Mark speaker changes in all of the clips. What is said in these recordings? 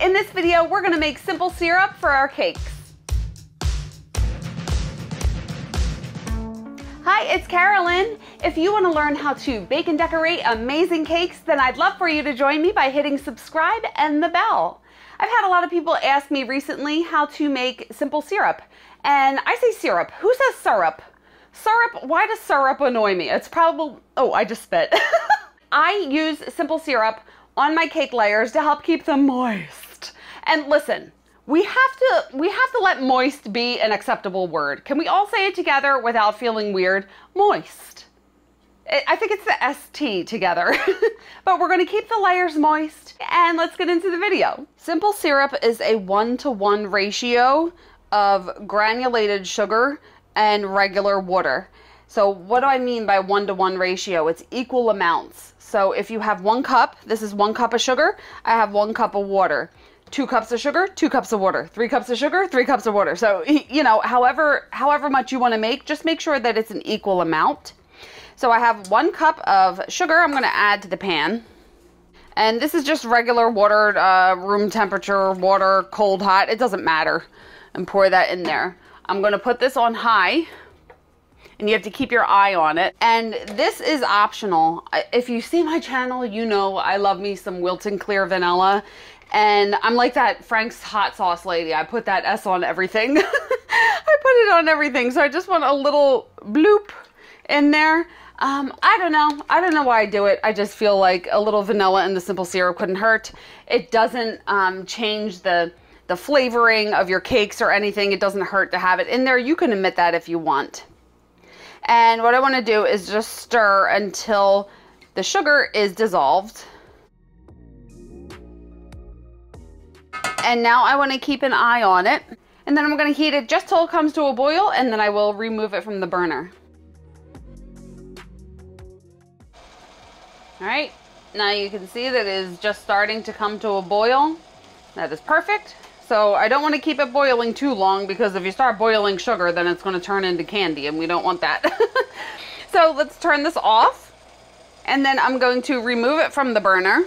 Speaker 1: In this video, we're gonna make simple syrup for our cakes. Hi, it's Karolyn. If you wanna learn how to bake and decorate amazing cakes, then I'd love for you to join me by hitting subscribe and the bell. I've had a lot of people ask me recently how to make simple syrup. And I say syrup. Who says syrup? Syrup, why does syrup annoy me? It's probably, oh, I just spit. I use simple syrup on my cake layers to help keep them moist. And listen, we have to we have to let moist be an acceptable word. Can we all say it together without feeling weird? Moist. I think it's the ST together. but we're going to keep the layers moist and let's get into the video. Simple syrup is a one-to-one -one ratio of granulated sugar and regular water. So what do I mean by one-to-one -one ratio? It's equal amounts. So if you have one cup, this is one cup of sugar, I have one cup of water. Two cups of sugar, two cups of water. Three cups of sugar, three cups of water. So, you know, however, however much you want to make, just make sure that it's an equal amount. So I have one cup of sugar I'm going to add to the pan. And this is just regular water, uh, room temperature water, cold, hot. It doesn't matter. And pour that in there. I'm going to put this on high. And you have to keep your eye on it. And this is optional. If you see my channel, you know I love me some Wilton Clear Vanilla. And I'm like that Frank's hot sauce lady. I put that S on everything. I put it on everything. So I just want a little bloop in there. Um, I don't know. I don't know why I do it. I just feel like a little vanilla in the simple syrup couldn't hurt. It doesn't um, change the the flavoring of your cakes or anything. It doesn't hurt to have it in there. You can omit that if you want. And what I want to do is just stir until the sugar is dissolved. And now I want to keep an eye on it. And then I'm going to heat it just till it comes to a boil and then I will remove it from the burner. All right, now you can see that it is just starting to come to a boil. That is perfect. So I don't want to keep it boiling too long because if you start boiling sugar, then it's going to turn into candy and we don't want that. so let's turn this off. And then I'm going to remove it from the burner.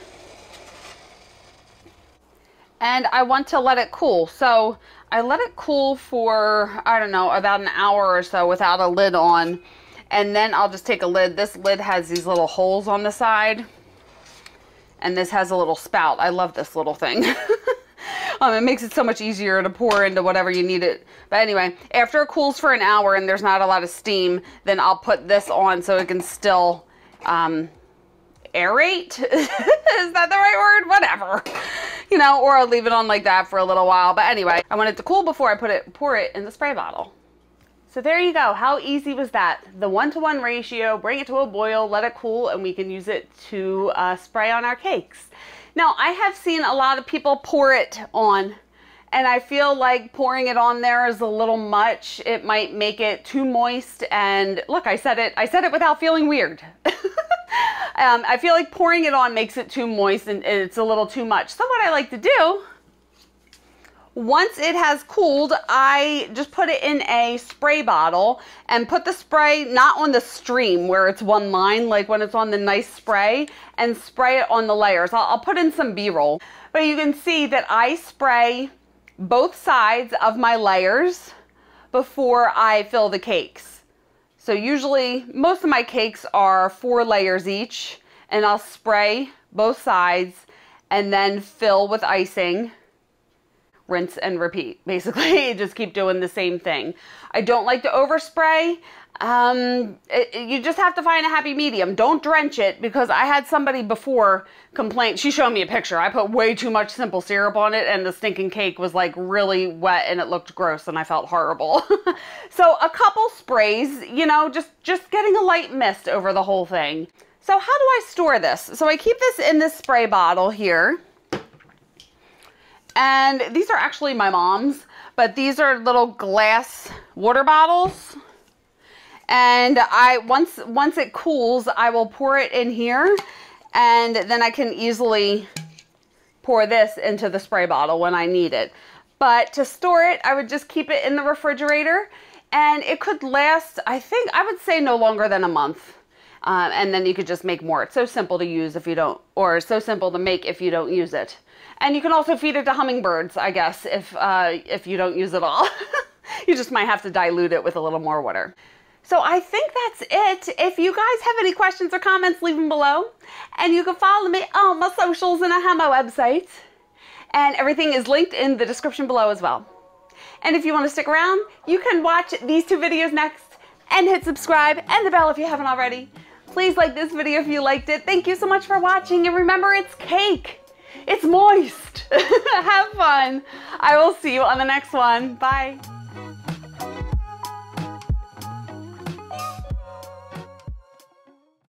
Speaker 1: And I want to let it cool. So I let it cool for, I don't know, about an hour or so without a lid on and then I'll just take a lid. This lid has these little holes on the side. And this has a little spout. I love this little thing. um, it makes it so much easier to pour into whatever you need it. But anyway, after it cools for an hour and there's not a lot of steam, then I'll put this on so it can still um, aerate. Is that the right word? Whatever. You know, or I'll leave it on like that for a little while. But anyway, I want it to cool before I put it, pour it in the spray bottle. So there you go. How easy was that? The one-to-one -one ratio, bring it to a boil, let it cool, and we can use it to uh, spray on our cakes. Now, I have seen a lot of people pour it on, and I feel like pouring it on there is a little much. It might make it too moist, and look, I said it, I said it without feeling weird. um, I feel like pouring it on makes it too moist, and it's a little too much. So what I like to do once it has cooled, I just put it in a spray bottle and put the spray not on the stream where it's one line, like when it's on the nice spray, and spray it on the layers. I'll, I'll put in some B-roll. But you can see that I spray both sides of my layers before I fill the cakes. So usually, most of my cakes are four layers each, and I'll spray both sides and then fill with icing rinse and repeat. Basically, just keep doing the same thing. I don't like to overspray. Um, it, you just have to find a happy medium. Don't drench it because I had somebody before complain. She showed me a picture. I put way too much simple syrup on it and the stinking cake was like really wet and it looked gross and I felt horrible. so a couple sprays, you know, just, just getting a light mist over the whole thing. So how do I store this? So I keep this in this spray bottle here. And these are actually my mom's, but these are little glass water bottles. And I once once it cools, I will pour it in here and then I can easily pour this into the spray bottle when I need it. But to store it, I would just keep it in the refrigerator and it could last, I think, I would say no longer than a month. Um, and then you could just make more. It's so simple to use if you don't, or so simple to make if you don't use it. And you can also feed it to hummingbirds, I guess, if, uh, if you don't use it all. you just might have to dilute it with a little more water. So I think that's it. If you guys have any questions or comments, leave them below. And you can follow me on my socials and I have my website. And everything is linked in the description below as well. And if you want to stick around, you can watch these two videos next and hit subscribe and the bell if you haven't already. Please like this video if you liked it. Thank you so much for watching and remember it's cake. It's moist. Have fun. I will see you on the next one. Bye.